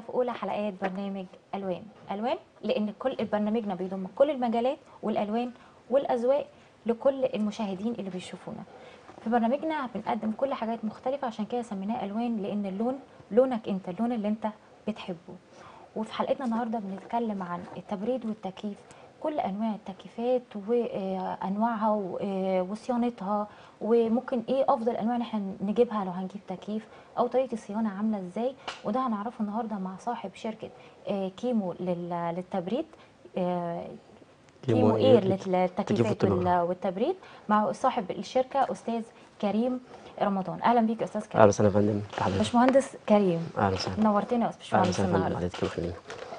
في أولى حلقات برنامج ألوان. ألوان لأن كل برنامجنا بيضم كل المجالات والألوان والأذواق لكل المشاهدين اللي بيشوفونا. في برنامجنا بنقدم كل حاجات مختلفة عشان كده سميناه ألوان لأن اللون لونك أنت اللون اللي أنت بتحبه. وفي حلقتنا النهارده بنتكلم عن التبريد والتكييف. كل أنواع التكييفات وأنواعها وصيانتها وممكن إيه أفضل أنواع إن إحنا نجيبها لو هنجيب تكييف أو طريقة الصيانة عاملة إزاي وده هنعرفه النهارده مع صاحب شركة آه، كيمو لل- للتبريد آه، كيمو اير للتكييفات الطلوع. وال- والتبريد مع صاحب الشركة أستاذ كريم رمضان. أهلا بيك يا أستاذ كريم. أهلا وسهلا يا فندم. باشمهندس كريم أهلا وسهلا. نورتنا يا أهلا باشمهندس النهارده.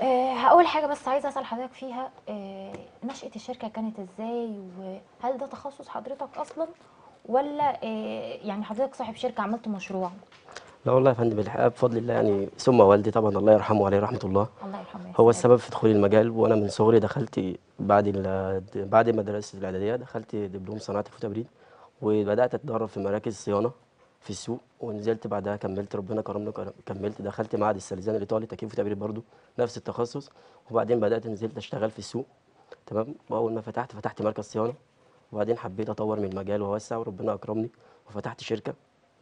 آه، هقول حاجة بس عايزة أسأل حضرتك فيها. آه، نشأة الشركة كانت إزاي؟ وهل ده تخصص حضرتك أصلا؟ ولا آه، يعني حضرتك صاحب شركة عملت مشروع؟ لا والله يا فندم الحقيقة بفضل الله يعني ثم والدي طبعا الله يرحمه عليه رحمة الله. الله يرحمه. هو. السبب في دخولي المجال وأنا من صغري دخلت بعد بعد ما درست الإعدادية دخلت دبلوم صناعة وتبريد وبدأت أتدرب في مراكز صيانة في السوق ونزلت بعدها كملت ربنا كرمني كملت. دخلت معهد السلزان الإيطالي تكييف وتبريد برضو نفس التخصص. وبعدين بدأت نزلت أشتغل في السوق. تمام؟ وأول ما فتحت فتحت مركز صيانة. وبعدين حبيت أطور من المجال وأوسع وربنا أكرمني. وفتحت شركة.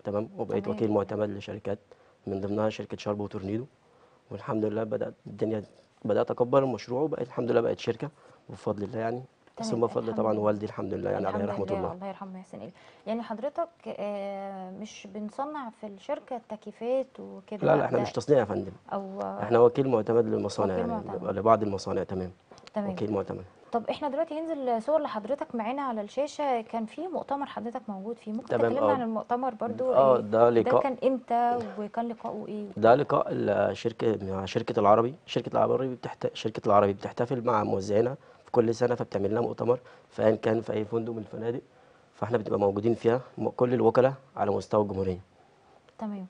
تمام؟ وبقيت تمام. وكيل معتمد لشركات من ضمنها شركة شارب وتورنيدو. والحمد لله بدأت الدنيا بدأت أكبر المشروع وبقيت الحمد لله بقت شركة وبفضل الله يعني. ثم الحمد طبعا. والدي الحمد لله يعني عليه الحمد رحمة لله، الله. الله يرحمه يحسن إليه. يعني حضرتك آه، مش بنصنع في الشركة التكييفات وكده؟ لا لا إحنا ده مش تصنيع يا فندم. أو إحنا وكيل معتمد للمصانع وكيل يعني معتمد. لبعض المصانع تمام. تمام. وكيل معتمد. طب إحنا دلوقتي هينزل صور لحضرتك معانا على الشاشة. كان في مؤتمر حضرتك موجود فيه. ممكن تكلمنا آه. عن المؤتمر برضو؟ آه؟ ده ده لقاء. كان إمتى وكان لقاؤه إيه؟ ده لقاء الشركة مع شركة العربي. شركة العربي بتحت... شركة العربي بتحتفل مع موزعينها. في كل سنة فبتعمل لنا مؤتمر في ايا كان في أي فندق من الفنادق. فإحنا بنبقى موجودين فيها كل الوكلاء على مستوى الجمهورية. تمام.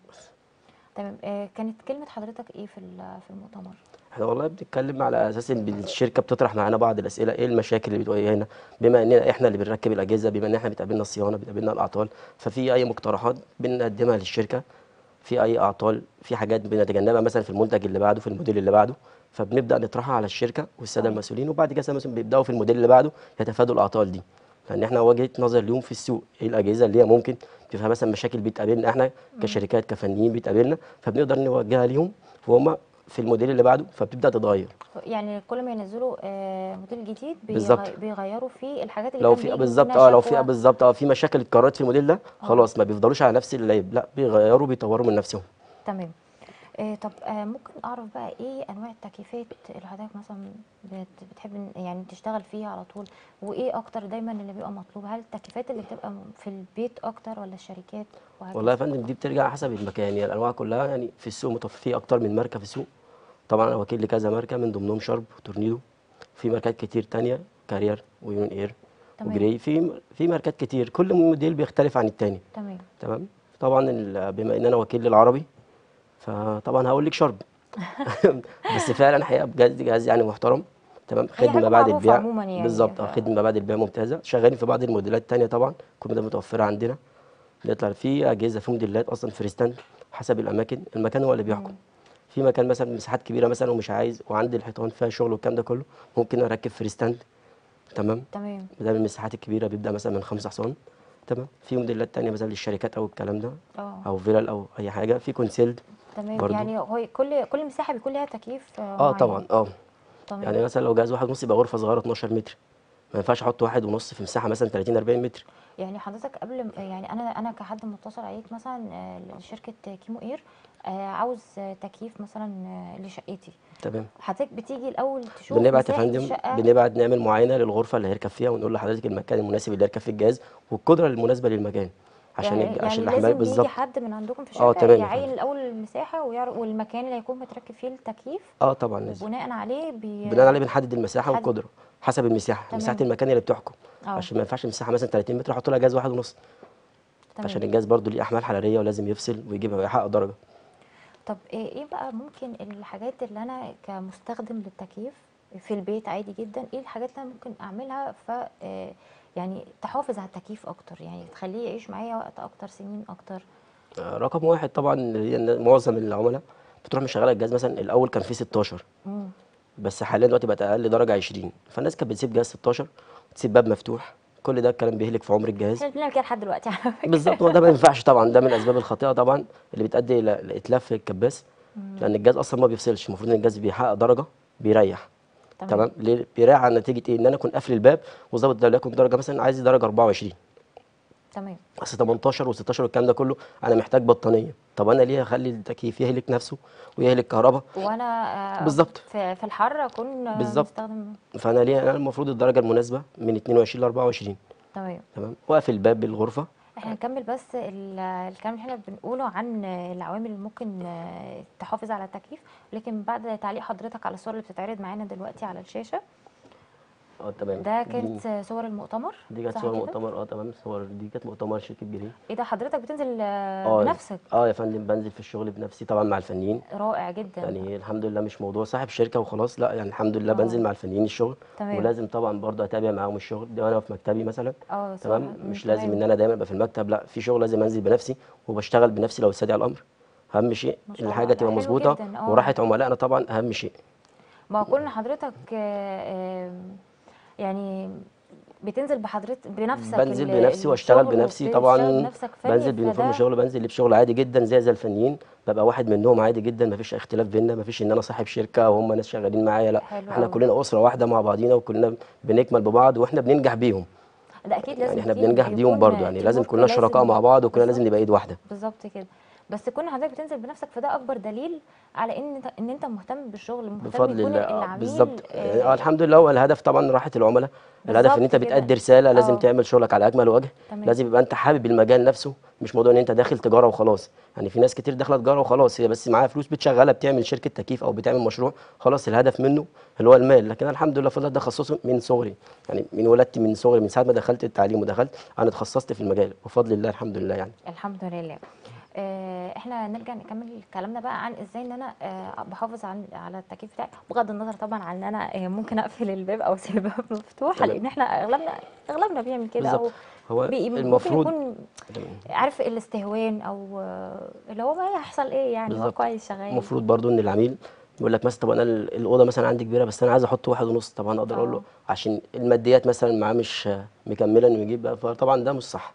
تمام. آه كانت كلمة حضرتك إيه في في المؤتمر؟ إحنا والله بنتكلم على أساس إن الشركة بتطرح معانا بعض الأسئلة إيه المشاكل اللي بتواجهنا؟ بما إننا إحنا اللي بنركب الأجهزة بما إن إحنا بتقابلنا الصيانة بتقابلنا الأعطال ففي أي مقترحات بنقدمها للشركة؟ في أي أعطال في حاجات بنتجنبها مثلا في المنتج اللي بعده في الموديل اللي بعده. فبنبدأ نطرحها على الشركة والسادة طيب. المسؤولين وبعد كده مثلا بيبدأوا في الموديل اللي بعده يتفادوا الأعطال دي. لأن إحنا وجهة نظر اليوم في السوق إيه الأجهزة اللي هي ممكن تبقى مثلا مشاكل بتقابلنا إحنا كشركات كفنيين بتقابلنا فبنقدر نوجهها ليهم وهم في الموديل اللي بعده فبتبدأ تتغير يعني كل ما ينزلوا آه موديل جديد بيغي- بالظبط. بيغيروا فيه الحاجات اللي لو في بالظبط آه لو في. بالظبط آه في مشاكل اتكررت في الموديل ده خلاص ما بيفضلوش على نفس العيب لا بيغيروا بيطوروا من نفسهم تمام آه طب آه ممكن أعرف بقى إيه أنواع التكييفات اللي حضرتك مثلا بت- بتحب إن- يعني تشتغل فيها على طول؟ وإيه أكتر دايما اللي بيبقى مطلوب؟ هل التكييفات اللي بتبقى م- في البيت أكتر ولا الشركات وهكذا؟ والله يا فندم دي بترجع حسب المكان. يعني الأنواع كلها يعني في السوق متوفر في أكتر من ماركه في السوق. طبعا أنا وكيل لكذا ماركه من ضمنهم شارب وتورنيدو. في ماركات كتير تانية كارير ويونيون إير تمام. وجراي في في ماركات كتير. كل موديل بيختلف عن التاني. تمام. تمام؟ طبعا ال- بما إن أنا وكيل للعربي فطبعا هقول لك شرب. بس فعلا حقيقة بجد جهاز يعني محترم. تمام؟ خدمة بعد البيع. يعني، بالظبط. ف- آه خدمه بعد البيع ممتازة. شغالين في بعض الموديلات التانية طبعا. كل ده متوفرة عندنا. بيطلع في أجهزة في موديلات أصلا free stand حسب الأماكن. المكان هو اللي بيحكم. في مكان مثلا مساحات كبيرة مثلا ومش عايز وعندي الحيطان فيها شغل والكلام ده كله ممكن أركب free stand تمام؟ تمام. بدل المساحات الكبيرة بيبدأ مثلا من خمسة حصان. تمام؟ في موديلات تانية مثلا للشركات أو الكلام ده آه. أو فيلل أو أي حاجة. في concealed تمام. برضو. يعني هو كل كل مساحة بيكون لها تكييف آه معين. طبعا آه. تمام. يعني مثلا لو جهاز واحد ونص يبقى غرفة صغيرة 12 متر. ما ينفعش أحط واحد ونص في مساحة مثلا 30 40 متر. يعني حضرتك قبل يعني أنا أنا كحد متصل عليك مثلا آه، لشركة كيمو إير آه، عاوز آه، تكييف مثلا آه، لشقتي. تمام. حضرتك بتيجي الأول تشوف بنبعت يا فندم بنبعت نعمل معاينة للغرفة اللي هيركب فيها ونقول لحضرتك المكان المناسب اللي يركب فيه الجهاز والقدرة المناسبة للمكان. عشان يعني, يبقى- يعني عشان لازم يجي بالظبط حد من عندكم في آه، الشركة يعين. الأول المساحة ويعرف والمكان اللي هيكون متركب فيه التكييف آه طبعا لازم وبناء عليه بي... بناء عليه بنحدد المساحة حد- والقدرة حسب المساحة تمام. مساحة المكان اللي بتحكم آه. عشان ما ينفعش مساحة مثلا 30 متر أحط لها جهاز واحد ونص تمام. عشان الجهاز برضو ليه أحمال حرارية ولازم يفصل ويجيب ويحقق درجة طب إيه إيه بقى ممكن الحاجات اللي أنا كمستخدم للتكييف في البيت عادي جدا إيه الحاجات اللي أنا ممكن أعملها ف آه، يعني تحافظ على التكييف أكتر يعني تخليه يعيش معايا وقت أكتر سنين أكتر. آه، رقم واحد طبعا هي معظم العملاء فتروح مشغلة الجهاز مثلا الأول كان فيه 16 مم. بس حاليا دلوقتي بقت أقل درجة 20 فالناس كانت بتسيب جهاز 16 وتسيب باب مفتوح كل ده الكلام بيهلك في عمر الجهاز. إحنا بنعمل كده لحد دلوقتي على فكرة. بالظبط هو ده ما ينفعش طبعا ده من الأسباب الخاطئة طبعا اللي بتؤدي إلى لاتلاف في الكباس لأن الجهاز أصلا ما بيفصلش المفروض إن الجهاز بيحقق درجة بيريح. تمام. بيريح عن نتيجة إيه؟ إن أنا أكون قافل الباب وظابط ده ليكن درجة مثلا عايز درجة 24 تمام. أصل 18 و16 والكلام ده كله أنا محتاج بطانية. طب أنا ليه اخلي التكييف يهلك نفسه ويهلك كهرباء؟ وأنا آه، بالظبط. في, في الحر أكون بالظبط. مستخدم فأنا ليه؟ أنا المفروض الدرجة المناسبة من 22 ل 24 تمام. تمام. وأقفل الباب بالغرفة. إحنا نكمل بس ال- الكلام اللي إحنا بنقوله عن العوامل اللي ممكن تحافظ على التكييف لكن بعد تعليق حضرتك على الصور اللي بتتعرض معانا دلوقتي على الشاشة آه تمام. ده دي- كانت صور المؤتمر؟ دي كانت صور كده؟ مؤتمر آه تمام. صور دي كانت مؤتمر شركه جرين إيه ده حضرتك بتنزل آه، آه بنفسك؟ آه يا فندم بنزل في الشغل بنفسي طبعا مع الفنيين. رائع جدا. يعني الحمد لله مش موضوع صاحب شركة وخلاص لا يعني الحمد لله آه. بنزل مع الفنيين الشغل. تمام. ولازم طبعا برضه أتابع معاهم الشغل ده وأنا في مكتبي مثلا. آه. تمام؟ مش لازم تمام. إن أنا دايما أبقى في المكتب لا في شغل لازم أنزل بنفسي وبشتغل بنفسي لو استدعي الأمر. أهم شيء الحاجة تبقى مظبوطة آه. وراحة عملائنا طبعا أهم شيء. ما كون حضرتك آه، آم، يعني بتنزل بحضرتك بنفسك بنزل بنفسي واشتغل بنفسي طبعا. بنزل بيونيفورم شغل بنزل ليه بشغل عادي جدا زي زي الفنيين. ببقى واحد منهم عادي جدا مفيش اختلاف بينا مفيش إن أنا صاحب شركة وهم ناس شغالين معايا لأ. إحنا أوي. كلنا أسرة واحدة مع بعضينا وكلنا بنكمل ببعض وإحنا بننجح بيهم. ده أكيد لازم يعني إحنا بننجح بيهم برضه يعني لازم كلنا شركاء مع بعض وكلنا لازم. نبقى إيد واحدة. بالظبط كده. بس كون حضرتك بتنزل بنفسك فده أكبر دليل على إن انت إن أنت مهتم بالشغل مهتم بفضل الله. آه، بالظبط. يعني آه، آه الحمد لله. هو الهدف طبعا راحة العملاء. الهدف إن أنت. بتأدي رسالة لازم آه. تعمل شغلك على أكمل وجه. تمام. لازم يبقى أنت حابب المجال نفسه مش موضوع إن أنت داخل تجارة وخلاص. يعني في ناس كتير داخلة تجارة وخلاص هي بس معاها فلوس بتشغلها بتعمل شركة تكييف أو بتعمل مشروع خلاص الهدف منه اللي هو المال. لكن الحمد لله فضل ده تخصصي من صغري. يعني من ولادتي من صغري من ساعة ما دخلت التعليم ودخلت أنا اتخصصت في المجال. بفضل الله الحمد لله يعني. الحمد لله. آه، إحنا نرجع نكمل كلامنا بقى عن إزاي ان أنا آه، بحافظ عن على التكييف بتاعي بغض النظر طبعا عن إن أنا آه، ممكن أقفل الباب أو أسيب الباب مفتوح. لأن إحنا أغلبنا أغلبنا بيعمل كده أو. هو المفروض يكون عارف الاستهوان أو آه، اللي هو ما هيحصل إيه يعني هو. كويس شغال المفروض برضو إن العميل يقول لك مثلا طب أنا ال- الأوضة مثلا عندي كبيرة بس أنا عايز أحط واحد ونص طب أنا أقدر أقول له. عشان الماديات مثلا معاه مش مكملة إنه يجيب بقى فطبعا ده مش صح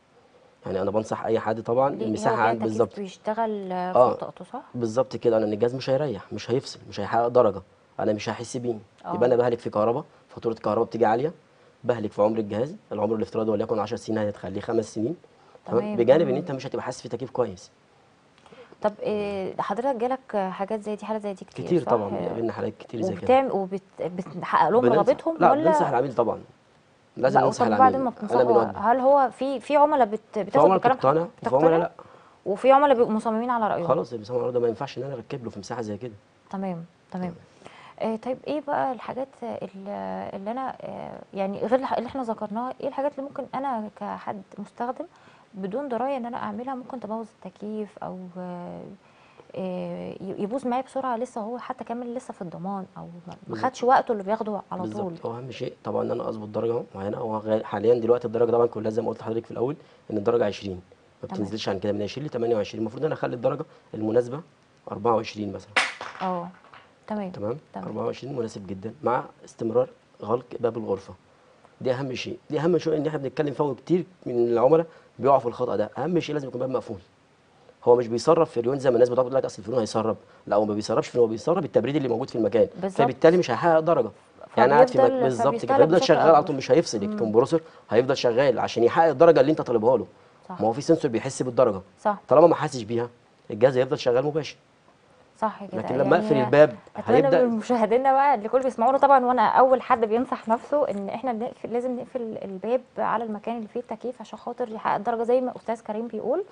يعني أنا بنصح أي حد طبعا؟ المساحة بالظبط بيشتغل آه، آه. طاقته صح؟ بالظبط كده أنا الجهاز مش هيريح مش هيفصل مش هيحقق درجة أنا مش هحس بيه آه. يبقى أنا بهلك في كهرباء فاتورة الكهرباء بتيجي عالية بهلك في عمر الجهاز العمر الافتراضي وليكن 10 سنين هتخليه خمس سنين تمام. بجانب إن. أنت مش هتبقى حاسس في تكييف كويس طب إيه حضرتك جالك حاجات زي دي حالات زي دي كتير كتير؟ طبعا بيقابلنا حالات كتير زي كده وبتعمل وبتحقق لهم رغبتهم لا ولا بننصح العميل طبعا لازم العميل. بعد ما بتنصحوا هل هو في في عملاء بت بتاخد عملاء بكلام بتقتنع وفي عملاء لا. وفي عملاء بيبقوا مصممين على رأيهم. خلاص اللي بيسمع ده ما ينفعش إن أنا أركب له في مساحة زي كده. تمام تمام. آه طيب إيه بقى الحاجات اللي, أنا آه يعني غير اللي إحنا ذكرناها إيه الحاجات اللي ممكن أنا كحد مستخدم بدون دراية إن أنا أعملها؟ ممكن تبوظ التكييف أو آه، يبوظ معايا بسرعة لسه هو حتى كمان لسه في الضمان أو ما-. خدش وقته اللي بياخده على طول. بالظبط. هو أهم شيء طبعا إن أنا أظبط درجة معينة. هو حاليا دلوقتي الدرجة طبعا كلها زي ما قلت لحضرتك في الأول إن الدرجة 20 ما. بتنزلش عن كده. من 20 ل 28 المفروض إن أنا أخلي الدرجة المناسبة 24 مثلا. آه. تمام. تمام؟ تمام. 24 مناسب جدا مع استمرار غلق باب الغرفة. دي أهم شيء. دي أهم شيء إن إحنا بنتكلم فيه كتير من العملاء بيقعوا في الخطأ ده. أهم شيء لازم يكون باب مقفول. هو مش بيسرب فريون زي ما الناس بتقعد تقول لك أصل الفريون هيسرب. لا هو ما بيسربش فريون هو بيسرب التبريد اللي موجود في المكان. بالظبط. فبالتالي مش هيحقق درجة. يعني قاعد في بالظبط كده. بشكل شغال على. طول مش هيفصل الكمبرسور هيفضل شغال عشان يحقق الدرجة اللي أنت طالبها له. صح. ما هو في سنسور بيحس بالدرجة. صح. طالما ما حاسش بيها الجهاز هيفضل شغال مباشر. صح كده. لكن لما أقفل الباب أتمنى هيبدأ مشاهدينا بقى اللي كل بيسمعونا طبعا وأنا أول حد بينصح نفسه إن إحنا بنقفل لازم نقفل الباب على المكان اللي فيه التكييف عشان خاطر يحقق درجه زي ما أستاذ كريم بيقول.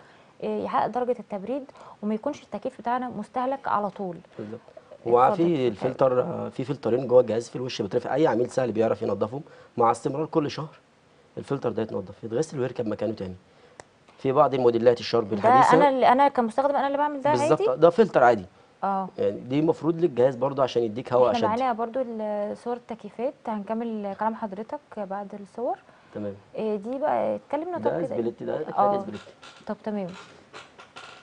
يحقق درجة التبريد وما يكونش التكييف بتاعنا مستهلك على طول. بالظبط. هو. في الفلتر في فلترين جوه الجهاز في الوش بيترفع أي عميل سهل بيعرف ينضفهم مع استمرار كل شهر. الفلتر ده يتنضف يتغسل ويركب مكانه تاني. في بعض الموديلات الشارب ده الحديثة. أنا اللي أنا كمستخدم أنا اللي بعمل ده بالظبط. عادي؟ ده فلتر عادي. آه. يعني دي المفروض للجهاز برضه عشان يديك هواء إحنا اشد معانا برضو ال- صور التكييفات. هنكمل كلام حضرتك بعد الصور. تمام. إيه دي بقى اتكلمنا ده طب كده. split ده آه. ده split طب تمام.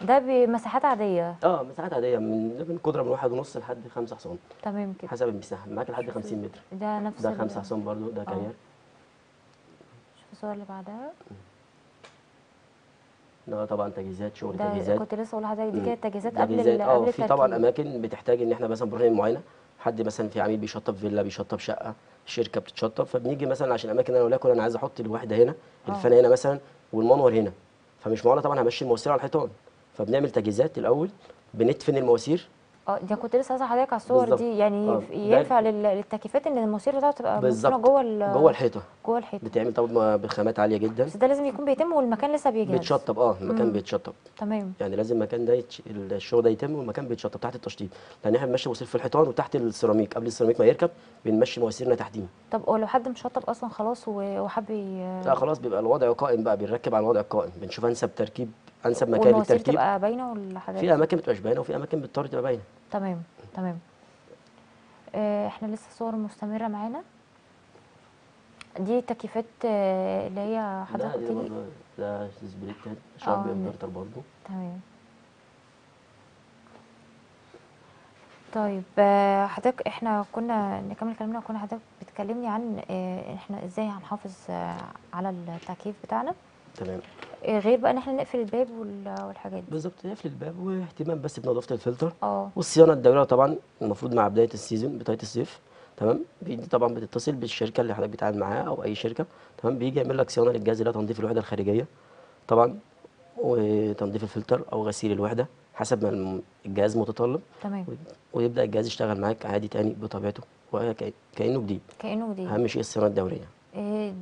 ده بمساحات عادية. آه مساحات عادية من من قدرة من واحد ونص لحد خمسة حصان. تمام كده. حسب المساحة معاك لحد 50 متر. ده نفس ده ال- خمسة حصان برضو ده كارير. شوف الصور اللي بعدها. ده طبعا تجهيزات شغل تجهيزات كنت لسه أقول لحضرتك دي. كانت تجهيزات قبل تجهيزات آه في طبعا أماكن بتحتاج إن إحنا مثلا بنروح معينة حد مثلا في عميل بيشطب فيلا بيشطب شقة شركة بتشطب فبنيجي مثلا عشان اماكن أنا وليكن أنا عايز أحط الوحده هنا آه. الفانه هنا مثلا والمنور هنا فمش معقوله طبعا همشي المواسير على الحيطان فبنعمل تجهيزات الأول بندفن المواسير آه دي كنت لسه اسال حضرتك على الصور بالظبط. دي. يعني آه. ينفع لل- للتكييفات إن المواسير بتاعته تبقى مدفونه جوه جوه الحيطة. جوه الحيطة. بتعمل طبعا بخامات عالية جدا. بس ده لازم يكون بيتم والمكان لسه بيجهز. بيتشطب آه المكان. بيتشطب. تمام. يعني لازم المكان ده يتش... الشغل ده يتم والمكان بيتشطب تحت التشطيب. لأن إحنا بنمشي مواسير في الحيطان وتحت السيراميك. قبل السيراميك ما يركب بنمشي مواسيرنا تحتيه طب هو لو حد مشطب أصلا خلاص وحب ي- لا خلاص بيبقى الوضع قائم بقى بنركب على الوضع القائم. بنشوف انسب تركيب أنسب مكان للتركيب تبقى باينة ولا حاجات في أماكن بتبقاش باينة وفي أماكن بتضطر تبقى باينة. تمام تمام. آه، إحنا لسه صور مستمرة معانا. دي تكييفات آه، اللي هي حضرتك قلت لي برضه ده split آه، شارب ن- انفرتر برضه. تمام. طيب آه، حضرتك إحنا كنا نكمل كلامنا كنا حضرتك بتكلمني عن آه، إحنا إزاي هنحافظ آه، على التكييف بتاعنا. تمام. آه، غير بقى ان إحنا نقفل الباب وال- والحاجات دي. بالظبط يقفل الباب واهتمام بس بنظافة الفلتر. آه. والصيانة الدوريه طبعا المفروض مع بداية السيزون بدايه الصيف تمام؟ بيجي طبعا بتتصل بالشركة اللي حضرتك بتتعامل معاها أو أي شركة تمام؟ بيجي يعمل لك صيانة للجهاز اللي هو تنظيف الوحدة الخارجية طبعا وتنظيف الفلتر أو غسيل الوحدة حسب ما الجهاز متطلب. تمام. ويبدأ الجهاز يشتغل معاك عادي تاني بطبيعته وكانه جديد. كأنه جديد. أهم شيء الصيانة الدوريه آه،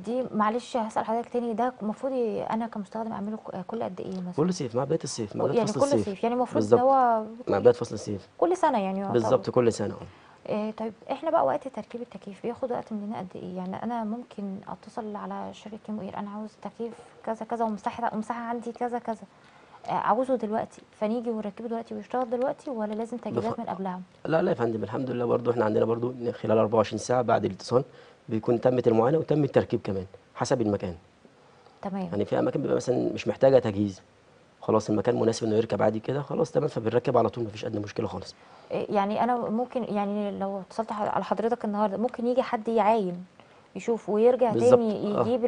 دي معلش هسأل حضرتك تاني ده المفروض أنا كمستخدم أعمله كل قد إيه مثلا؟ كل صيف مع بدايه الصيف مع بدايه يعني فصل كل الصيف. صيف يعني المفروض بالظبط. هو مع بدايه فصل الصيف. كل سنة يعني. بالظبط كل سنة آه. آه طيب إحنا بقى وقت تركيب التكييف بياخد وقت مننا قد إيه؟ يعني أنا ممكن أتصل على شركة اير أنا عاوز تكييف كذا كذا ومساحة ومساحه عندي كذا كذا. آه عاوزه دلوقتي فنيجي ونركبه دلوقتي ويشتغل دلوقتي ولا لازم تجهيزات من قبلها؟ لا لا يا فندم الحمد لله برضو إحنا عندنا برضو خلال 24 ساعة بعد الاتصال. بيكون تمت المعاينة وتم التركيب كمان حسب المكان. تمام. يعني في أماكن بيبقى مثلا مش محتاجة تجهيز. خلاص المكان مناسب إنه يركب عادي كده خلاص تمام فبنركب على طول مفيش أدنى مشكلة خالص. آه يعني أنا ممكن يعني لو اتصلت على حضرتك النهارده ممكن يجي حد يعاين يشوف ويرجع بالظبط، تاني آه. يجيب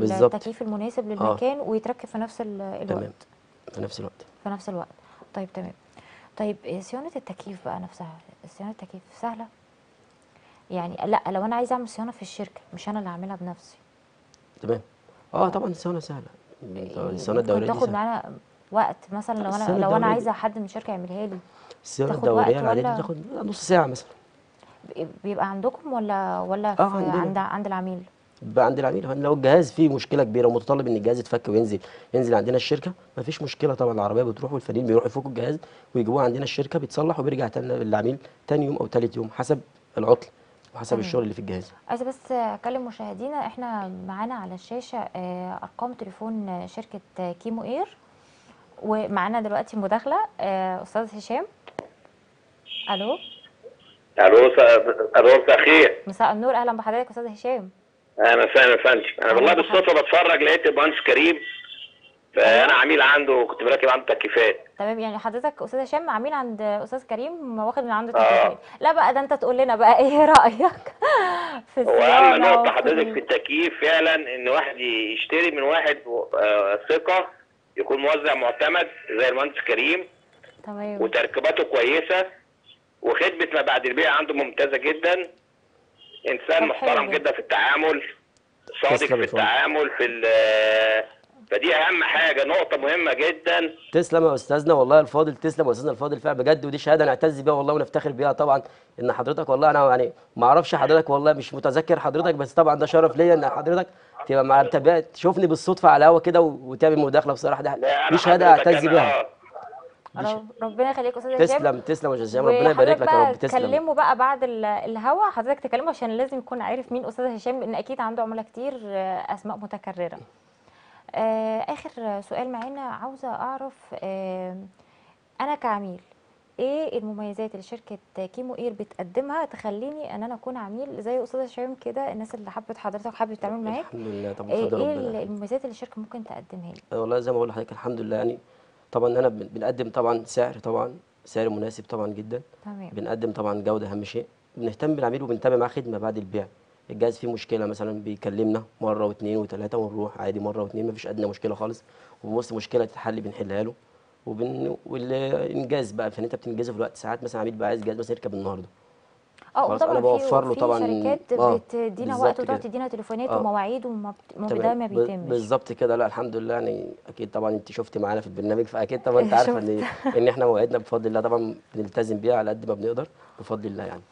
بالظبط. التكييف المناسب آه. للمكان ويتركب في نفس ال- الوقت. تمام. في نفس الوقت. في نفس الوقت. طيب تمام. طيب إيه صيانة التكييف بقى نفسها صيانة التكييف سهلة؟ يعني لأ لو أنا عايزة أعمل صيانة في الشركة مش أنا اللي اعملها بنفسي. تمام. آه طبعا الصيانة سهلة. الصيانة الدوريه دي تاخد معانا وقت. مثلا لو أنا لو أنا عايزة حد من الشركة يعملها لي الصيانة تاخد الدوريه العادية دي بتاخد نص ساعة مثلا. بي- بيبقى عندكم ولا ولا آه،. عند عند العميل؟ بقى عند العميل. لو الجهاز فيه مشكلة كبيرة ومتطلب إن الجهاز يتفك وينزل ينزل عندنا الشركة مفيش مشكلة طبعا. العربية بتروح والفنيين بيروحوا يفكوا الجهاز ويجيبوه عندنا الشركة بيتصلح وبيرجع تاني للعميل تاني يوم أو تالت يوم حسب العطل. وحسب تمام. الشغل اللي في الجهاز. عايزة بس أكلم مشاهدينا إحنا معانا على الشاشة آه، أرقام تليفون شركة كيمو إير ومعانا دلوقتي مداخلة آه، أستاذ هشام. ألو؟ ألو ألو مساء الخير مساء النور أهلا بحضرتك أستاذ هشام. أنا فاهم يا فندم أنا والله. بالصدفة بتفرج لقيت المهندس كريم. فأنا عميل عنده وكنت براكب عنده تكييفات تمام يعني حضرتك أستاذ هشام عميل عند أستاذ كريم واخد من عنده آه. تكييفات لا بقى ده أنت تقول لنا بقى إيه رأيك في واهم الصيانه نقطه حضرتك في التكييف فعلا إن واحد يشتري من واحد آه، ثقة يكون موزع معتمد زي المهندس كريم تمام وتركيباته كويسة وخدمة ما بعد البيع عنده ممتازة جدا إنسان محترم. جدا في التعامل صادق في. التعامل في ال- فدي أهم حاجة نقطة مهمة جدا. تسلم يا أستاذنا والله الفاضل تسلم يا أستاذنا الفاضل فعلا بجد ودي شهادة نعتز بيها والله ونفتخر بيها طبعا إن حضرتك والله أنا يعني ما أعرفش حضرتك والله مش متذكر حضرتك بس طبعا ده شرف ليا إن حضرتك تبقى مع تشوفني بالصدفة على الهوا كده وتعمل مداخله بصراحة أنا دي شهادة أعتز بيها. آه. رب- ربنا يخليك أستاذ هشام. تسلم تسلم يا أستاذ هشام ربنا يبارك لك يا رب تسلم. تكلمه بقى بعد ال- الهوا حضرتك تكلمه عشان لازم يكون عارف مين أستاذ هشام لأن أكيد عنده عملاء كتير آه، أسماء متكررة. آخر سؤال معانا عاوزة أعرف آه، أنا كعميل إيه المميزات اللي شركة كيمو إير بتقدمها تخليني إن أنا أكون عميل زي أستاذ هشام كده الناس اللي حبت حضرتك وحابة تتعامل معاك؟ الحمد لله طب إيه بفضل إيه ربنا المميزات اللي الشركة ممكن تقدمها لي؟ والله زي ما بقول لحضرتك الحمد لله يعني طبعا أنا بن- بنقدم طبعا سعر طبعا سعر مناسب طبعا جدا. تمام. بنقدم طبعا جودة أهم شيء. بنهتم بالعميل وبنتابع معاه خدمة بعد البيع. الجهاز فيه مشكلة مثلا بيكلمنا مرة واثنين وثلاثه ونروح عادي مرة واثنين مفيش أدنى مشكلة خالص وبص مشكلة تتحل بنحلها له وبن والانجاز بقى فان أنت بتنجزه في الوقت ساعات مثلا عميل بقى عايز جهاز مثلا يركب النهارده آه خلاص وطبعا أنا بوفر له طبعاً- شركات آه، بتدينا وقت وتقعد. تدينا تليفونات آه. ومواعيد وما تمام. ما بيتمش بالظبط كده لا الحمد لله يعني أكيد طبعا أنت شفتي معانا في البرنامج فأكيد طبعا أنت عارفة إن إن إحنا مواعيدنا بفضل الله طبعا بنلتزم بيها على قد ما بنقدر بفضل الله يعني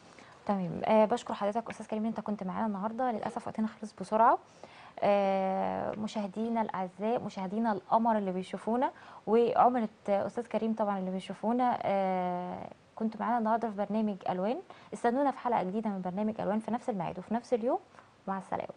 تمام. آه بشكر حضرتك أستاذ كريم أنت كنت معانا النهارده. للأسف وقتنا خلص بسرعة. آه مشاهدينا الأعزاء مشاهدينا القمر اللي بيشوفونا وعملاء آه، أستاذ كريم طبعا اللي بيشوفونا آه كنتوا معانا النهارده في برنامج ألوان. استنونا في حلقة جديدة من برنامج ألوان في نفس الميعاد وفي نفس اليوم. مع السلامة.